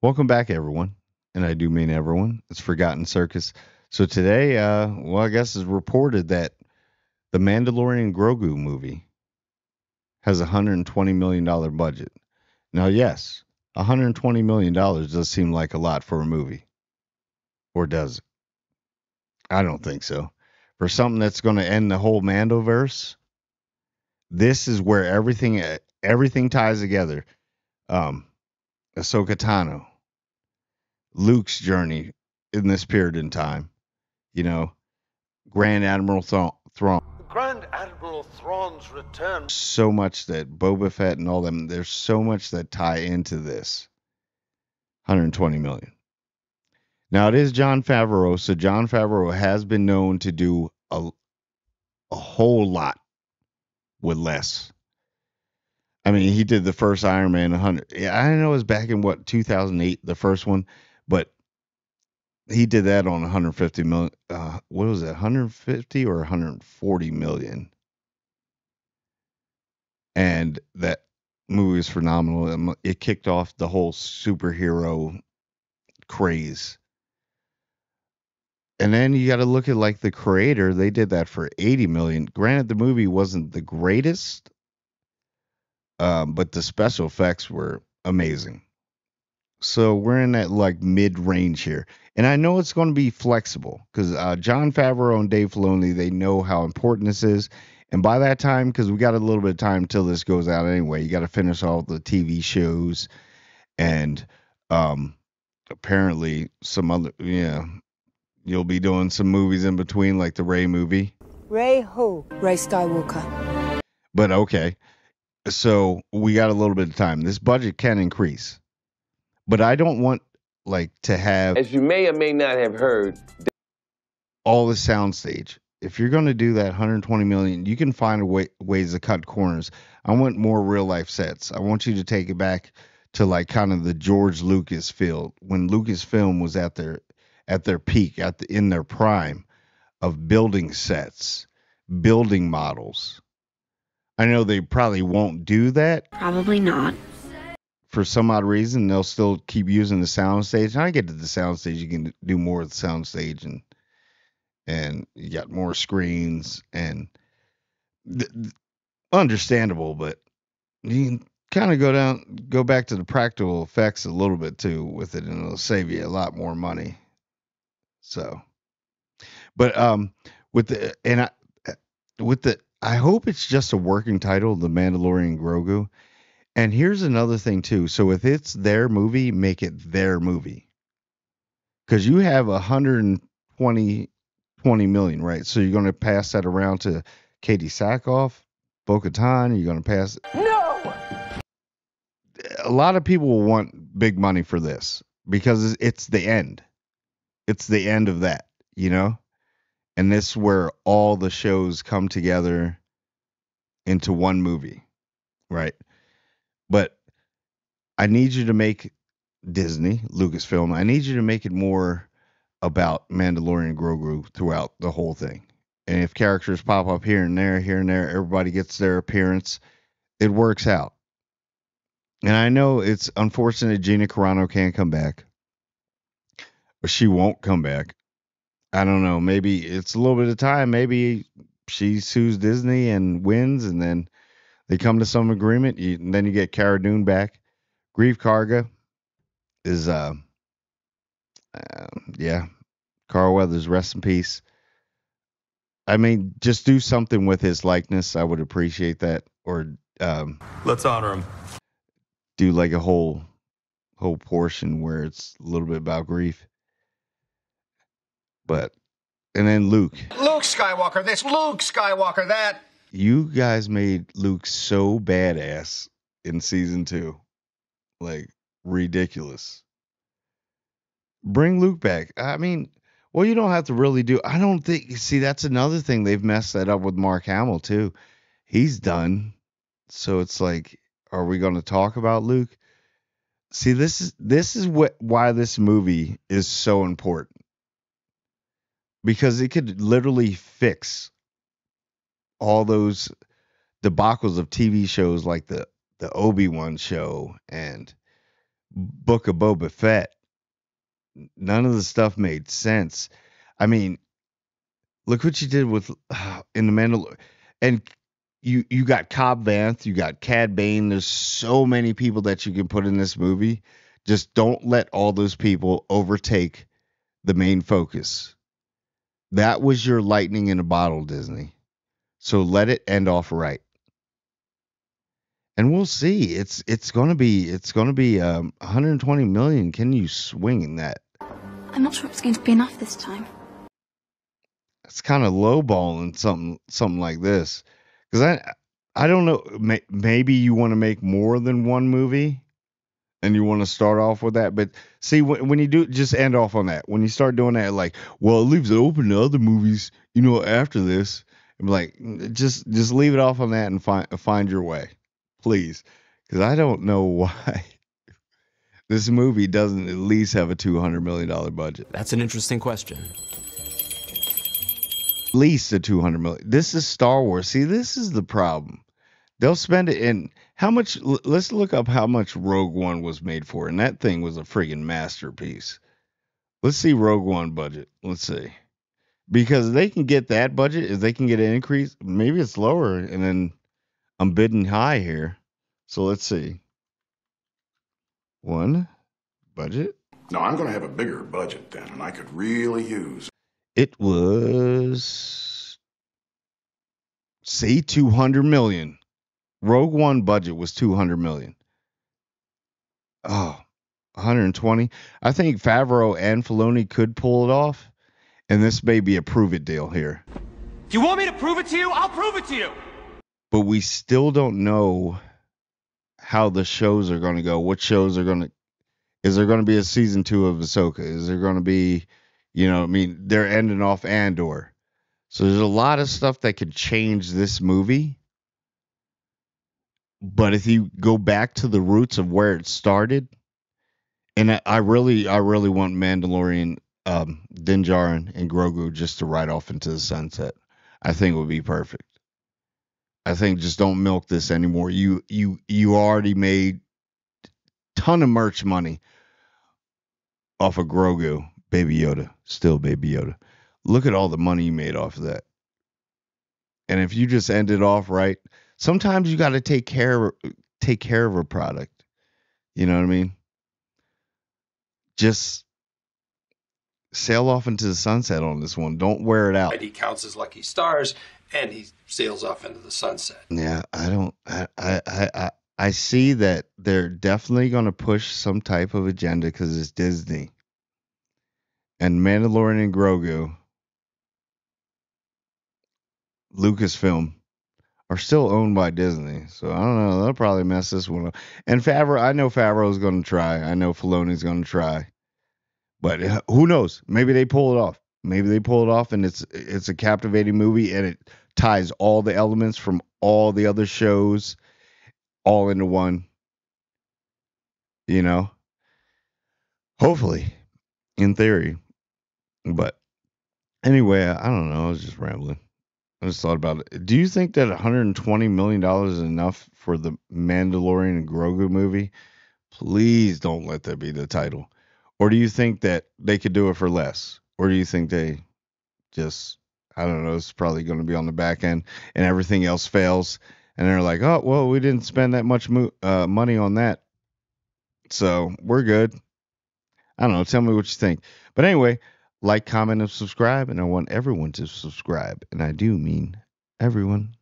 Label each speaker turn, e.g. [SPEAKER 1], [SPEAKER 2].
[SPEAKER 1] Welcome back, everyone. And I do mean everyone. It's Forgotten Circus. So today, uh, well, I guess it's reported that the Mandalorian Grogu movie has a $120 million budget. Now, yes, $120 million does seem like a lot for a movie. Or does it? I don't think so. For something that's going to end the whole Mandoverse, this is where everything everything ties together. Um, Ahsoka Tano, Luke's journey in this period in time, you know, Grand Admiral Th- Thrawn.
[SPEAKER 2] Grand Admiral Thrawn's return.
[SPEAKER 1] So much that Boba Fett and all them, there's so much that tie into this. 120 million. Now it is Jon Favreau, so Jon Favreau has been known to do a a whole lot with less. I mean, he did the first Iron Man 100. Yeah, I know it was back in what 2008, the first one, but he did that on 150 million. Uh, what was it, 150 or 140 million? And that movie is phenomenal. It kicked off the whole superhero craze. And then you got to look at like the creator. They did that for 80 million. Granted, the movie wasn't the greatest, um, but the special effects were amazing. So we're in that like mid range here. And I know it's going to be flexible because uh, Jon Favreau and Dave Filoni, they know how important this is. And by that time, because we got a little bit of time till this goes out anyway, you got to finish all the TV shows and um, apparently some other, yeah, you'll be doing some movies in between, like the Rey movie.
[SPEAKER 3] Rey who? Rey Skywalker.
[SPEAKER 1] But okay. So we got a little bit of time. This budget can increase. But I don't want like to have
[SPEAKER 4] As you may or may not have heard,
[SPEAKER 1] all the soundstage. If you're going to do that 120 million, you can find a way, ways to cut corners. I want more real life sets. I want you to take it back to like kind of the George Lucas feel when Lucasfilm was at their at their peak, at the, in their prime of building sets, building models. I know they probably won't do that
[SPEAKER 5] Probably not.
[SPEAKER 1] For some odd reason. They'll still keep using the soundstage. And I get to the soundstage, you can do more of the soundstage and and you got more screens and th- th- understandable, but you can kind of go down, go back to the practical effects a little bit too with it, and it'll save you a lot more money. So, but um, with the and I with the I hope it's just a working title, The Mandalorian Grogu. And here's another thing too. So if it's their movie, make it their movie. Because you have 120 20 million, right? So you're going to pass that around to Katee Sackhoff, Bo Katan. You're going to pass.
[SPEAKER 2] No!
[SPEAKER 1] A lot of people will want big money for this because it's the end. It's the end of that, you know? And this is where all the shows come together into one movie, right? But I need you to make Disney, Lucasfilm, I need you to make it more about Mandalorian Grogu throughout the whole thing. And if characters pop up here and there, here and there, everybody gets their appearance, it works out. And I know it's unfortunate Gina Carano can't come back, but she won't come back. I don't know. Maybe it's a little bit of time. Maybe she sues Disney and wins, and then they come to some agreement. You, and then you get Cara Dune back. Greef Karga is, uh, uh, yeah, Carl Weathers, rest in peace. I mean, just do something with his likeness. I would appreciate that, or um,
[SPEAKER 6] Let's honor him.
[SPEAKER 1] do like a whole whole portion where it's a little bit about grief. But and then Luke,
[SPEAKER 7] Luke Skywalker this, Luke Skywalker that.
[SPEAKER 1] You guys made Luke so badass in season two, like ridiculous. Bring Luke back. I mean, well, you don't have to really do. I don't think. See, that's another thing they've messed that up with Mark Hamill too. He's done, so it's like, are we going to talk about Luke? See, this is this is what why this movie is so important because it could literally fix all those debacles of TV shows like the the Obi Wan show and Book of Boba Fett. None of the stuff made sense. I mean, look what you did with uh, in the Mandalorian, and you you got Cobb Vanth, you got Cad Bane. There's so many people that you can put in this movie. Just don't let all those people overtake the main focus. That was your lightning in a bottle, Disney. So let it end off right. And we'll see. It's it's gonna be it's gonna be um, 120 million. Can you swing in that?
[SPEAKER 8] I'm not sure it's going to be enough this time.
[SPEAKER 1] It's kind of lowballing something something like this because I I don't know. May, maybe you want to make more than one movie, and you want to start off with that. But see, when, when you do, just end off on that. When you start doing that, like, well, it leaves it open to other movies, you know, after this. I'm like, just just leave it off on that and find find your way, please, because I don't know why this movie doesn't at least have a two hundred million dollar budget.
[SPEAKER 5] That's an interesting question.
[SPEAKER 1] At least a two hundred million. This is Star Wars. See, this is the problem. They'll spend it in how much? l- Let's look up how much Rogue One was made for, and that thing was a friggin' masterpiece. Let's see Rogue One budget. Let's see. Because they can get that budget, if they can get an increase, maybe it's lower, and then I'm bidding high here. So let's see. One budget.
[SPEAKER 6] No, I'm going to have a bigger budget then, and I could really use.
[SPEAKER 1] It was say 200 million. Rogue One budget was 200 million. Oh, 120. I think Favreau and Filoni could pull it off, and this may be a prove it deal here.
[SPEAKER 9] If you want me to prove it to you, I'll prove it to you.
[SPEAKER 1] But we still don't know how the shows are going to go. What shows are going to is there going to be a season 2 of Ahsoka? Is there going to be, you know, I mean, they're ending off Andor. So there's a lot of stuff that could change this movie. But if you go back to the roots of where it started, and I, I really, I really want Mandalorian, um, Din Djarin and Grogu just to ride off into the sunset. I think would be perfect. I think just don't milk this anymore. You, you, you already made ton of merch money off of Grogu, Baby Yoda, still Baby Yoda. Look at all the money you made off of that. And if you just end it off right, sometimes you got to take care take care of a product. You know what I mean? Just sail off into the sunset on this one. Don't wear it out.
[SPEAKER 10] He counts his lucky stars and he sails off into the sunset.
[SPEAKER 1] Yeah, I don't. I I I I, see that they're definitely going to push some type of agenda because it's Disney. And Mandalorian and Grogu, Lucasfilm, are still owned by Disney. So I don't know. They'll probably mess this one up. And Favreau, I know Favreau's going to try. I know Filoni's going to try. But uh, who knows? Maybe they pull it off. Maybe they pull it off, and it's it's a captivating movie, and it ties all the elements from all the other shows all into one. You know, hopefully, in theory. But anyway, I don't know. I was just rambling. I just thought about it. Do you think that 120 million dollars is enough for the Mandalorian and Grogu movie? Please don't let that be the title. Or do you think that they could do it for less? Or do you think they just I don't know, it's probably going to be on the back end and everything else fails and they're like, "Oh, well, we didn't spend that much mo- uh, money on that." So, we're good. I don't know, tell me what you think. But anyway, like, comment and subscribe and I want everyone to subscribe and I do mean everyone.